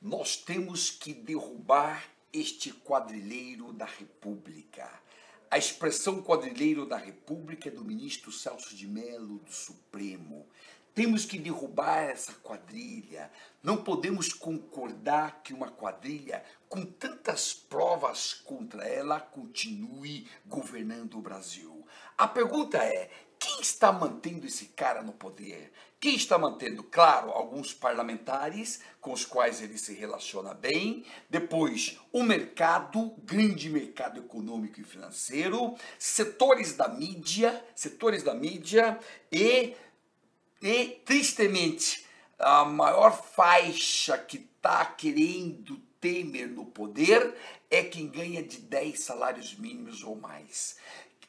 Nós temos que derrubar este quadrilheiro da República. A expressão quadrilheiro da República é do ministro Celso de Mello, do Supremo. Temos que derrubar essa quadrilha. Não podemos concordar que uma quadrilha, com tantas provas contra ela, continue governando o Brasil. A pergunta é: quem está mantendo esse cara no poder? Quem está mantendo? Claro, alguns parlamentares com os quais ele se relaciona bem. Depois, o mercado, grande mercado econômico e financeiro, setores da mídia, setores da mídia e e, tristemente, a maior faixa que está querendo Temer no poder é quem ganha de 10 salários mínimos ou mais.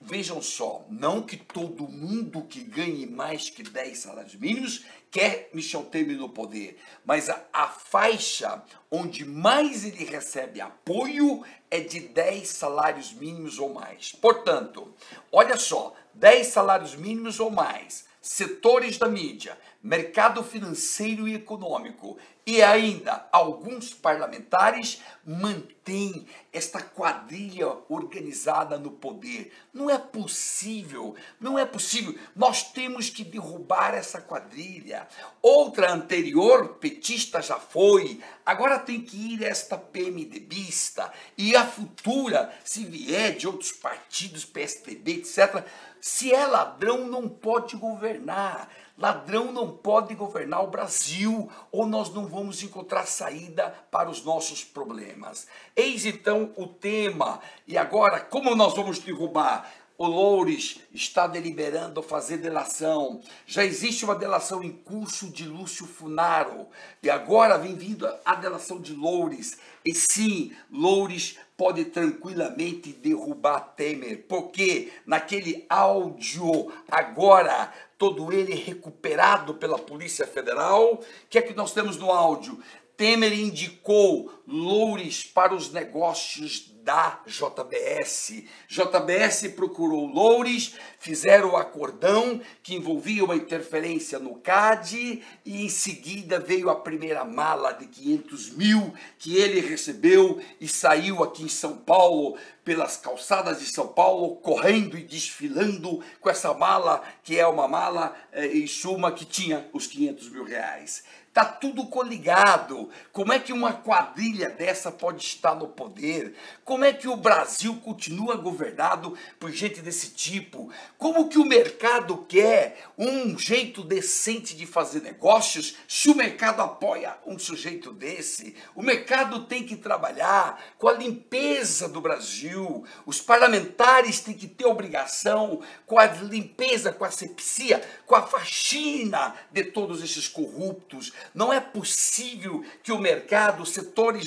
Vejam só, não que todo mundo que ganhe mais que 10 salários mínimos quer Michel Temer no poder, mas a, a faixa onde mais ele recebe apoio é de 10 salários mínimos ou mais. Portanto, olha só, 10 salários mínimos ou mais setores da mídia, mercado financeiro e econômico e ainda alguns parlamentares mantêm esta quadrilha organizada no poder. Não é possível, não é possível. Nós temos que derrubar essa quadrilha. Outra anterior, petista já foi, agora tem que ir esta PMDBista e a futura, se vier de outros partidos, PSDB, etc., se é ladrão, não pode governar. Ladrão não pode governar o Brasil, ou nós não vamos encontrar saída para os nossos problemas. Eis então o tema. E agora, como nós vamos derrubar? O Loures está deliberando fazer delação. Já existe uma delação em curso de Lúcio Funaro. E agora vem vindo a delação de Loures. E sim, Loures pode tranquilamente derrubar Temer, porque naquele áudio agora todo ele recuperado pela Polícia Federal, o que é que nós temos no áudio? Temer indicou loures para os negócios da JBS. JBS procurou loures, fizeram o acordão que envolvia uma interferência no CAD e em seguida veio a primeira mala de 500 mil que ele recebeu e saiu aqui em São Paulo, pelas calçadas de São Paulo, correndo e desfilando com essa mala, que é uma mala, eh, em suma, que tinha os 500 mil reais. Está tudo coligado. Como é que uma quadrilha dessa pode estar no poder? Como é que o Brasil continua governado por gente desse tipo? Como que o mercado quer um jeito decente de fazer negócios se o mercado apoia um sujeito desse? O mercado tem que trabalhar com a limpeza do Brasil. Os parlamentares têm que ter obrigação com a limpeza, com a sepsia, com a faxina de todos esses corruptos não é possível que o mercado, os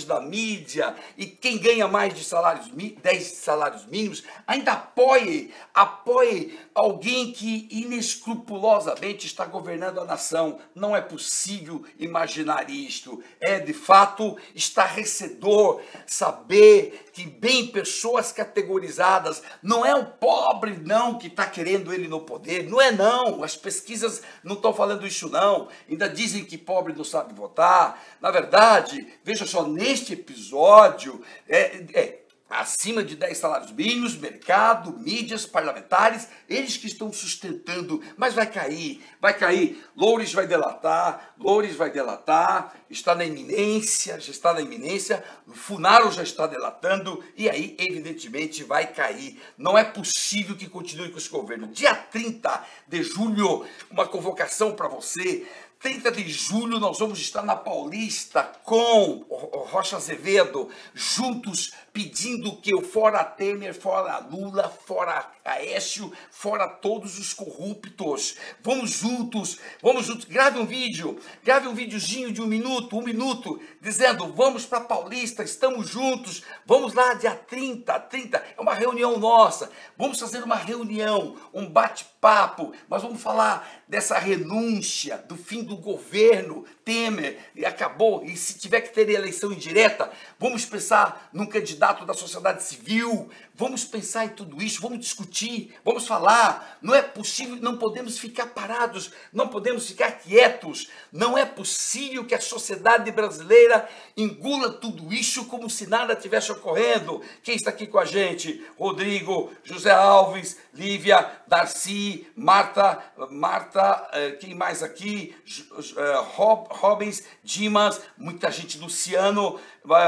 da mídia e quem ganha mais de salários 10 salários mínimos ainda apoie, apoie alguém que inescrupulosamente está governando a nação. Não é possível imaginar isto. É de fato estarrecedor saber que bem pessoas categorizadas, não é o pobre não que está querendo ele no poder, não é não. As pesquisas não estão falando isso não. Ainda dizem que pobre não sabe votar. Na verdade, veja só, neste episódio, é, é acima de 10 salários mínimos, mercado, mídias, parlamentares, eles que estão sustentando, mas vai cair, vai cair. Loures vai delatar, Loures vai delatar, está na iminência, já está na iminência, Funaro já está delatando, e aí, evidentemente, vai cair. Não é possível que continue com esse governo. Dia 30 de julho, uma convocação para você 30 de julho nós vamos estar na Paulista com Rocha Azevedo, juntos pedindo que o fora Temer, fora Lula, fora Aécio, fora todos os corruptos. Vamos juntos, vamos juntos. Grave um vídeo, grave um videozinho de um minuto, um minuto, dizendo: vamos para Paulista, estamos juntos, vamos lá dia 30, 30, é uma reunião nossa. Vamos fazer uma reunião, um bate-papo, mas vamos falar dessa renúncia, do fim do governo Temer, e acabou. E se tiver que ter eleição indireta, vamos pensar num candidato da sociedade civil, vamos pensar em tudo isso, vamos discutir, vamos falar. Não é possível, não podemos ficar parados, não podemos ficar quietos. Não é possível que a sociedade brasileira engula tudo isso como se nada tivesse ocorrendo. Quem está aqui com a gente? Rodrigo, José Alves, Lívia, Darcy, Marta, Marta, eh, quem mais aqui? Eh, Rob, Robins, Dimas, muita gente, Luciano,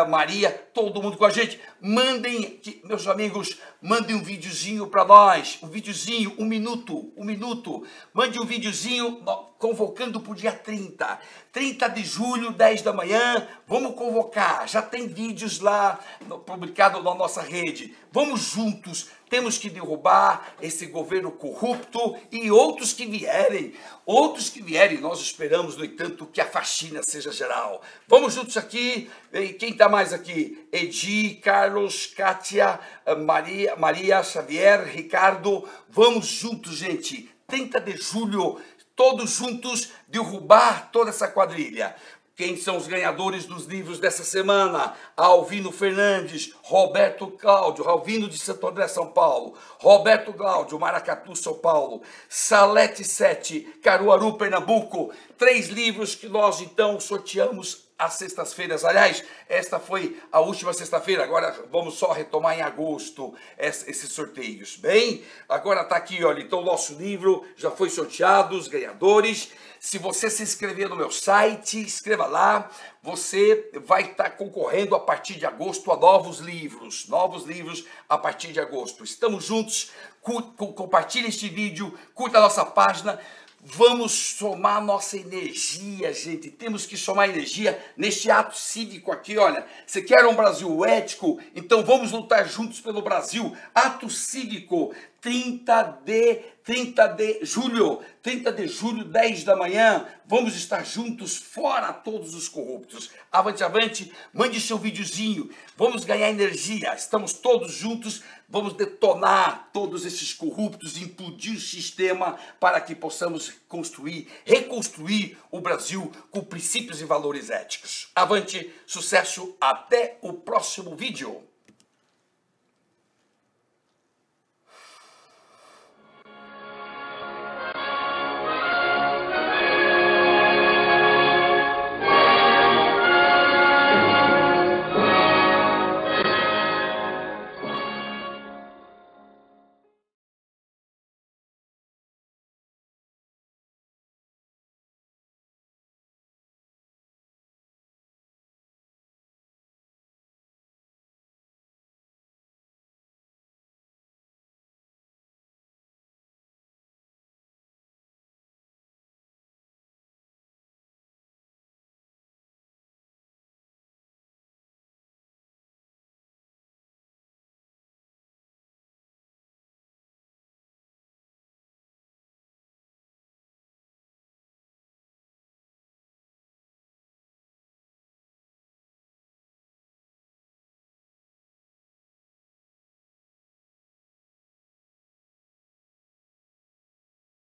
Maria, todo mundo com a gente. Mandem, meus amigos, mandem um videozinho para nós, um videozinho, um minuto, um minuto. Mande um videozinho convocando para o dia 30. 30 de julho, 10 da manhã, vamos convocar. Já tem vídeos lá publicados na nossa rede. Vamos juntos, temos que derrubar esse governo corrupto e outros que vierem. Outros que vierem, nós esperamos, no entanto, que a faxina seja geral. Vamos juntos aqui. Quem está mais aqui? Edi, Carlos, Kátia, Maria, Maria, Xavier, Ricardo. Vamos juntos, gente. 30 de julho, todos juntos derrubar toda essa quadrilha. Quem são os ganhadores dos livros dessa semana? Alvino Fernandes, Roberto Cláudio, Alvino de Santo André, São Paulo, Roberto Cláudio, Maracatu, São Paulo, Salete Sete, Caruaru, Pernambuco. Três livros que nós então sorteamos às sextas-feiras. Aliás, esta foi a última sexta-feira, agora vamos só retomar em agosto esses sorteios. Bem, agora está aqui, olha, então o nosso livro já foi sorteado, os ganhadores. Se você se inscrever no meu site, escreva lá, você vai estar concorrendo a partir de agosto a novos livros, novos livros a partir de agosto. Estamos juntos, compartilhe este vídeo, curta a nossa página, Vamos somar nossa energia, gente. Temos que somar energia neste ato cívico aqui. Olha, você quer um Brasil ético? Então vamos lutar juntos pelo Brasil. Ato cívico, 30 de 30 de julho, 30 de julho, 10 da manhã, vamos estar juntos, fora todos os corruptos. Avante, avante, mande seu videozinho, vamos ganhar energia, estamos todos juntos, vamos detonar todos esses corruptos, implodir o sistema para que possamos construir, reconstruir o Brasil com princípios e valores éticos. Avante, sucesso, até o próximo vídeo.